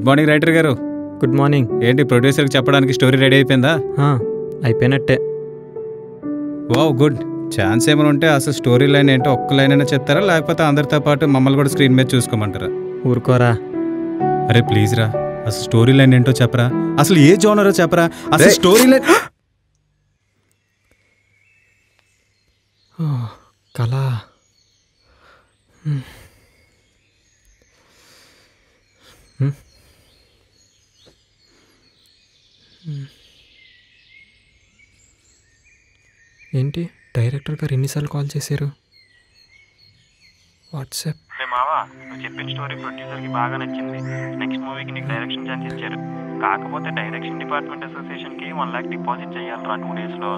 Good morning writer గారు. Good morning ఏంటి ప్రొడ్యూసర్కి చెప్పడానికి స్టోరీ రెడీ అయిపోయిందా? అయిపోయినట్టే. వావ్ గుడ్ ఛాన్స్ ఏమైనా ఉంటే అసలు స్టోరీ లైన్ ఏంటో ఒక్క లైన్ అయినా చెప్తారా? లేకపోతే అందరితో పాటు మమ్మల్ని కూడా స్క్రీన్ మీద చూసుకోమంటారా? ఊరుకోరా. అరే ప్లీజ్ రా. అసలు స్టోరీ లైన్ ఏంటో చెప్పరా? అసలు ఏ జోనరో చెప్పరా? అసలు స్టోరీ లైన్ కళ. ఏంటి? డైరెక్టర్ గారు ఎన్నిసార్లు కాల్ చేశారు? వాట్సాప్. రే మావా నువ్వు చెప్పిన స్టోరీ ప్రొడ్యూసర్కి బాగా నచ్చింది. నెక్స్ట్ మూవీకి నీకు డైరెక్షన్ ఛాన్స్ ఇచ్చారు. కాకపోతే డైరెక్షన్ డిపార్ట్మెంట్ అసోసియేషన్కి వన్ లాక్ డిపాజిట్ చేయాలరా టూ డేస్లో.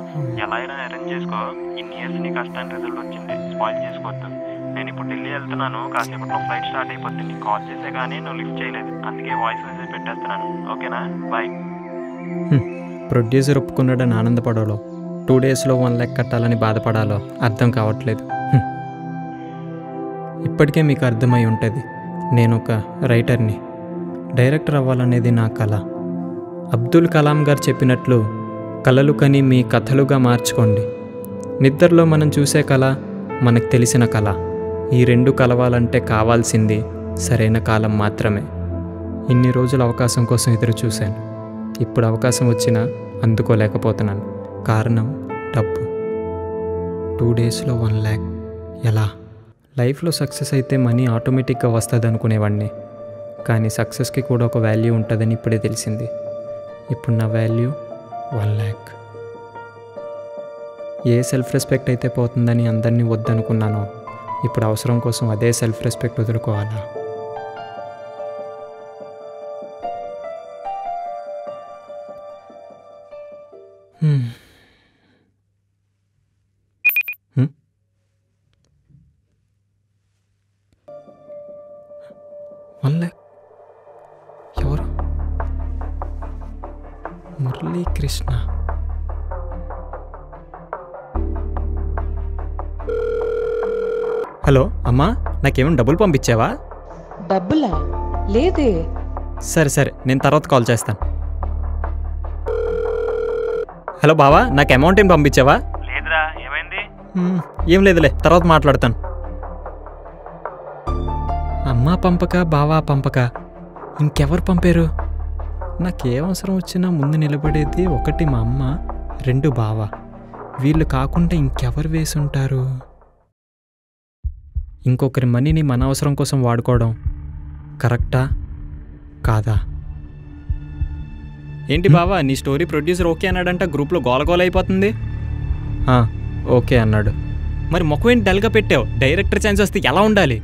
ఎలా అయినా అరేంజ్ చేసుకో. ఇన్ని ఇయర్స్ నీ కష్టానికి రిజల్ట్ వచ్చింది. స్పాయిల్ చేసుకోవద్దు. నేను ఇప్పుడు ఢిల్లీ వెళ్తున్నాను. కాసేపట్లో ఫ్లైట్ స్టార్ట్ అయిపోతుంది నీకు కాల్ చేసే కానీ నువ్వు లిఫ్ట్ చేయలేదు. అందుకే వాయిస్ మెసేజ్ పెట్టేస్తున్నాను. ఓకేనా? బాయ్. ప్రొడ్యూసర్ ఒప్పుకున్నాడని ఆనందపడాలో టూ డేస్లో వన్ ల్యాక్ కట్టాలని బాధపడాలో అర్థం కావట్లేదు. ఇప్పటికే మీకు అర్థమై ఉంటుంది. నేను ఒక రైటర్ని. డైరెక్టర్ అవ్వాలనేది నా కళ అబ్దుల్ కలాం గారు చెప్పినట్లు కలలు కని మీ కథలుగా మార్చుకోండి. నిద్రలో మనం చూసే కళ మనకు తెలిసిన కళ ఈ రెండు కలవాలంటే కావాల్సింది సరైన కాలం మాత్రమే. ఇన్ని రోజులు అవకాశం కోసం ఎదురు చూశాను ఇప్పుడు అవకాశం వచ్చినా అందుకోలేకపోతున్నాను. కారణం? డబ్బు టూ డేస్లో వన్ ల్యాక్. ఎలా? లైఫ్లో సక్సెస్ అయితే మనీ ఆటోమేటిక్గా వస్తుంది అనుకునేవాడిని కానీ సక్సెస్కి కూడా ఒక వాల్యూ ఉంటుందని ఇప్పుడే తెలిసింది. ఇప్పుడు నా వాల్యూ వన్ ల్యాక్. ఏ సెల్ఫ్ రెస్పెక్ట్ అయితే పోతుందని అందరినీ వద్దనుకున్నానో ఇప్పుడు అవసరం కోసం అదే సెల్ఫ్ రెస్పెక్ట్ వదులుకోవాలా? Hmm. వన్ ల్యాక్ ఎవరు? మురళీకృష్ణ. హలో అమ్మా నాకేమైనా డబ్బులు పంపించావా? డబ్బులా? లేదే. సరే సరే నేను తర్వాత కాల్ చేస్తాను. హలో బావా నాకు అమౌంట్ ఏం పంపించావా? లేదురా ఏమైంది? ఏం లేదులే తర్వాత మాట్లాడతాను. అమ్మా పంపక బావా పంపక. ఇంకెవరు పంపారు? నాకే అవసరం వచ్చినా ముందు నిలబడేది ఒకటి మా అమ్మ రెండు బావ. వీళ్ళు కాకుండా ఇంకెవరు వేసి ఉంటారు? ఇంకొకరి మనీని మన అవసరం కోసం వాడుకోవడం కరెక్టా? కాదా? ఏంటి బావా నీ స్టోరీ ప్రొడ్యూసర్ ఓకే అన్నాడంట గ్రూప్లో గోలగోల అయిపోతుంది? ఓకే అన్నాడు. మరి మొక్క ఏంటి డల్గా పెట్టావు? డైరెక్టర్ ఛాన్స్ వస్తే ఎలా ఉండాలి?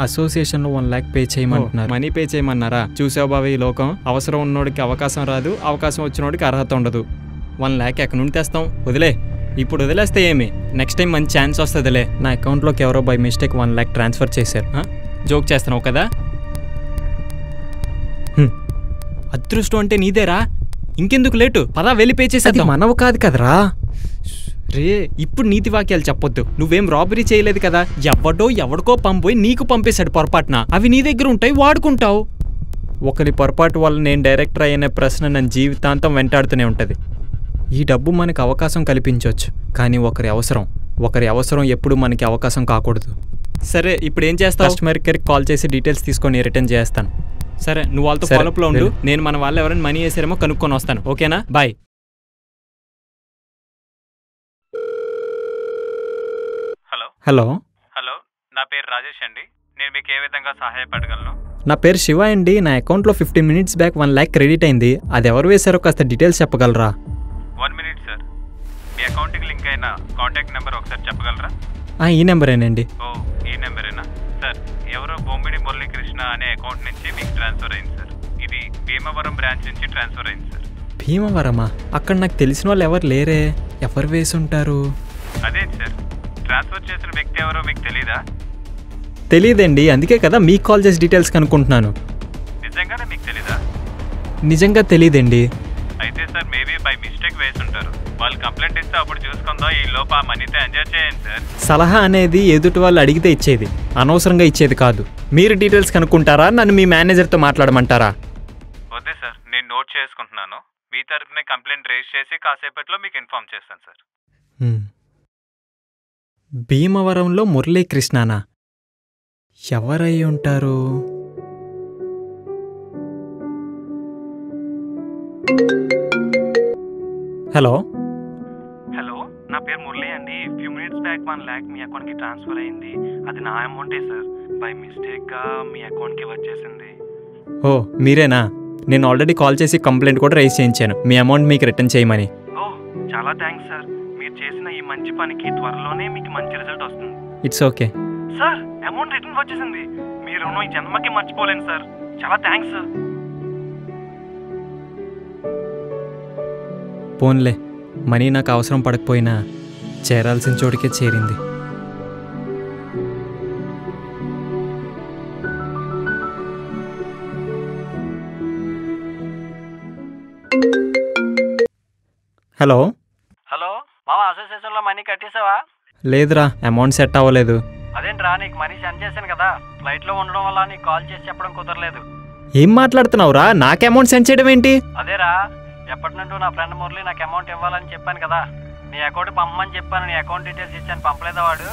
అసోసియేషన్లో వన్ ల్యాక్ పే చేయమంటున్నారు. మనీ పే చేయమన్నారా? చూసావు బావ ఈ లోకం? అవసరం ఉన్నోడికి అవకాశం రాదు అవకాశం వచ్చినోడికి అర్హత ఉండదు. వన్ ల్యాక్ ఎక్కడి నుండి తెస్తాం? వదిలే. ఇప్పుడు వదిలేస్తే ఏమి? నెక్స్ట్ టైం మంచి ఛాన్స్ వస్తుందిలే. నా అకౌంట్లోకి ఎవరో by mistake one lakh transfer చేశారు? జోక్ చేస్తున్నావు కదా. అదృష్టం అంటే నీదేరా? ఇంకెందుకు లేటు? పదా వెళ్ళి పే చేసేది మనవు కాదు కదరా. రే ఇప్పుడు నీతి వాక్యాలు చెప్పొద్దు. నువ్వేం రాబరీ చేయలేదు కదా? ఎవడో ఎవడికో పంపోయి నీకు పంపేశాడు పొరపాటున. అవి నీ దగ్గర ఉంటాయి వాడుకుంటావు. ఒకరి పొరపాటు వల్ల నేను డైరెక్టర్ అయ్యనే ప్రశ్న నన్ను జీవితాంతం వెంటాడుతూనే ఉంటుంది. ఈ డబ్బు మనకు అవకాశం కల్పించవచ్చు కానీ ఒకరి అవసరం. ఒకరి అవసరం ఎప్పుడు మనకి అవకాశం కాకూడదు. సరే ఇప్పుడు ఏం చేస్తావు? కస్టమర్ కేర్కి కాల్ చేసి డీటెయిల్స్ తీసుకొని రిటర్న్ చేస్తాను. సరే నువ్వు వాళ్ళతో ఫాలోప్లో ఉండు. నేను మన వాళ్ళు ఎవరైనా మనీ వేసారేమో కనుక్కొని వస్తాను. ఓకేనా? Bye hello. హలో నా పేరు రాజేష్ అండి. నేను మీకు ఏ విధంగా సహాయపడగలను? నా పేరు శివ అండి. నా అకౌంట్లో fifteen minutes back one lakh credit అయింది. అది ఎవరు వేశారో కాస్త డీటెయిల్స్ చెప్పగలరా? వన్ మినిట్ సార్ మీ అకౌంట్కి లింక్ అయిన కాంటాక్ట్ నెంబర్ ఒకసారి చెప్పగలరా? ఆ, ఈ నెంబరేనండి. ఓ ఈ నెంబరేనా? సార్ ఎవరో బొమ్మిడి మురళీకృష్ణ అనే అకౌంట్ నుంచి మీకు ట్రాన్స్ఫర్ అయింది సార్ ఇది భీమవరం బ్రాంచ్ నుంచి ట్రాన్స్ఫర్ అయింది సార్ భీమవరమా? అక్కడ నాకు తెలిసిన వాళ్ళు ఎవరు లేరే? ఎవరు వేసి ఉంటారు అదేంటి సార్ ట్రాన్స్ఫర్ చేసిన వ్యక్తి ఎవరో మీకు తెలీదా? తెలియదండి అందుకే కదా మీకు కాల్ చేసి డీటెయిల్స్ కనుక్కుంటున్నాను. నిజంగానే మీకు తెలీదా? నిజంగా తెలియదండి అయితే సార్ మేబీ బై మిస్టేక్ వేసి ఉంటారు. వాళ్ళు కంప్లైంట్ ఇస్తే అప్పుడు చూసుకుందాం ఈ లోపు ఆ మనీతో ఎంజాయ్ చేయండి సార్. సలహా అనేది ఎదుటి వాళ్ళు అడిగితే ఇచ్చేది అనవసరంగా ఇచ్చేది కాదు. మీరు డీటెయిల్స్ కనుక్కుంటారా? నన్ను మీ మేనేజర్తో మాట్లాడమంటారా? సరే సార్ నేను నోట్ చేసుకుంటున్నాను. మీ తరపునే కంప్లైంట్ రేజ్ చేసి కాసేపట్లో మీకు ఇన్ఫార్మ్ చేస్తాను సార్. భీమవరంలో మురళీకృష్ణనా? ఎవరై ఉంటారు? హలో? హలో నా పేరు మురళి అండి. Few minutes back one lakh మీ అకౌంట్కి ట్రాన్స్ఫర్ అయింది. అది నా అమౌంటే సార్. బై మిస్టేక్గా మీ అకౌంట్కి వచ్చేసింది. ఓ మీరేనా? నేను ఆల్రెడీ కాల్ చేసి కంప్లైంట్ కూడా రైజ్ చేయించాను. మీ అమౌంట్ మీకు రిటర్న్ చేయమని. ఓ చాలా థ్యాంక్స్ సార్. మీరు చేసిన ఈ మంచి పనికి త్వరలోనే మీకు మంచి రిజల్ట్ వస్తుంది. It's okay sir amount return వచ్చేసింది. మీ రుణం ఈ జన్మకి మర్చిపోలేను సార్. చాలా థ్యాంక్స్ సార్. పోన్లే. మనీ నాకు అవసరం పడకపోయినా చేరాల్సిన చోటుకే చేరింది. హలో మనీ కట్టేసావా లేదురా అమౌంట్ సెట్ అవ్వలేదు. అదేంట్రా నీకు మనీ సెండ్ చేశాను కదా. ఫ్లైట్లో ఉండడం వల్ల నీకు కాల్ చేసి చెప్పడం కుదరలేదు. ఏం మాట్లాడుతున్నావురా? నాకు అమౌంట్ సెండ్ చేయడం ఏంటి? అదేరా ఎప్పటి నుండి నా ఫ్రెండ్ మురళి నాకు అమౌంట్ ఇవ్వాలని చెప్పాను కదా. నీ అకౌంట్ పంపమని చెప్పాను నీ అకౌంట్ డీటెయిల్స్ ఇచ్చాను పంపలేదా వాడు?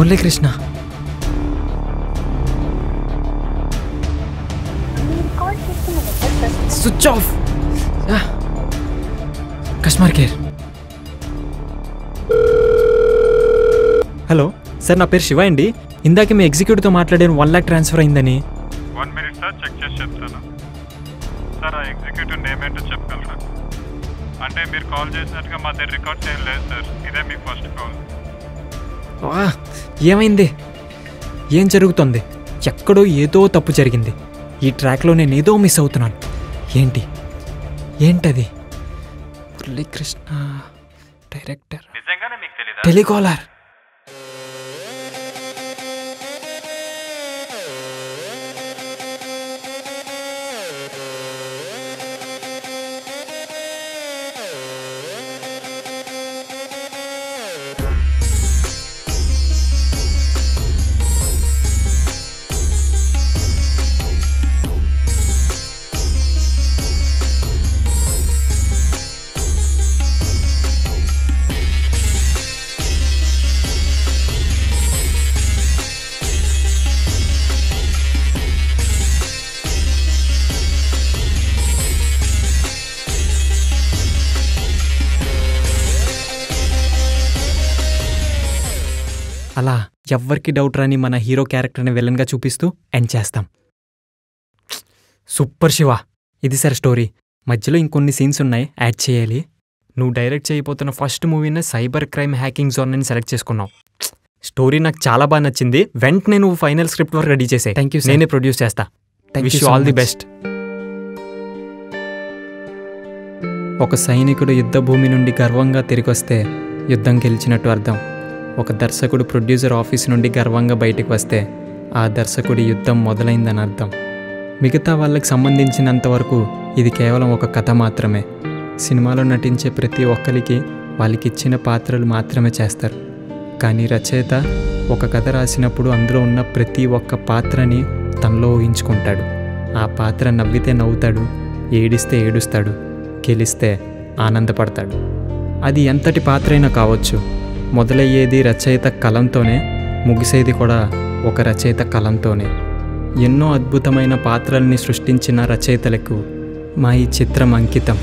Muralikrishna. Switch off customer care hello sir నా పేరు శివ అండి. ఇందాక మీ ఎగ్జిక్యూటివ్తో మాట్లాడాను వన్ ల్యాక్ ట్రాన్స్ఫర్ అయిందని. వన్ మినిట్ సార్ చెక్ చేసి చెప్తాను. సార్ ఆ ఎగ్జిక్యూటివ్ నేమ్ ఏంటో చెప్పగలరా? అంటే మీరు కాల్ చేసినట్టుగా మా దగ్గర రికార్డ్స్ ఏం లేదు సార్ ఇదే మీ ఫస్ట్ కాల్ ఏమైంది? ఏం జరుగుతుంది? ఎక్కడో ఏదో తప్పు జరిగింది. ఈ ట్రాక్లో నేను ఏదో మిస్ అవుతున్నాను. ఏంటి? ఏంటది? మురళీకృష్ణ డైరెక్టర్. టెలికాలర్. అలా ఎవ్వరికి డౌట్ రాని మన హీరో క్యారెక్టర్ని విలన్గా చూపిస్తూ ఎండ్ చేస్తాం. సూపర్ శివ! ఇది సార్ స్టోరీ. మధ్యలో ఇంకొన్ని సీన్స్ ఉన్నాయి యాడ్ చేయాలి. నువ్వు డైరెక్ట్ చేయబోతున్న ఫస్ట్ మూవీనే సైబర్ క్రైమ్ హ్యాకింగ్ జోన్ అని సెలెక్ట్ చేసుకున్నావు. స్టోరీ నాకు చాలా బాగా నచ్చింది. వెంటనే నువ్వు ఫైనల్ స్క్రిప్ట్ వర్క్ రెడీ చేసే you, sir. నేనే ప్రొడ్యూస్ చేస్తా. Wish you all the. Best ఒక సైనికుడు యుద్ధ భూమి నుండి గర్వంగా తిరిగొస్తే యుద్ధం గెలిచినట్టు అర్థం. ఒక దర్శకుడు ప్రొడ్యూసర్ ఆఫీస్ నుండి గర్వంగా బయటికి వస్తే ఆ దర్శకుడి యుద్ధం మొదలైందని అర్థం. మిగతా వాళ్ళకి సంబంధించినంత వరకు ఇది కేవలం ఒక కథ మాత్రమే. సినిమాలో నటించే ప్రతి ఒక్కరికి వాళ్ళకి ఇచ్చిన పాత్రలు మాత్రమే చేస్తారు. కానీ రచయిత ఒక కథ రాసినప్పుడు అందులో ఉన్న ప్రతి ఒక్క పాత్రని తనలో ఊహించుకుంటాడు. ఆ పాత్ర నవ్వితే నవ్వుతాడు ఏడిస్తే ఏడుస్తాడు గెలిస్తే ఆనందపడతాడు. అది ఎంతటి పాత్ర అయినా కావచ్చు. మొదలయ్యేది రచయిత కలంతోనే ముగిసేది కూడా ఒక రచయిత కలంతోనే. ఎన్నో అద్భుతమైన పాత్రల్ని సృష్టించిన రచయితలకు మా ఈ చిత్రం అంకితం.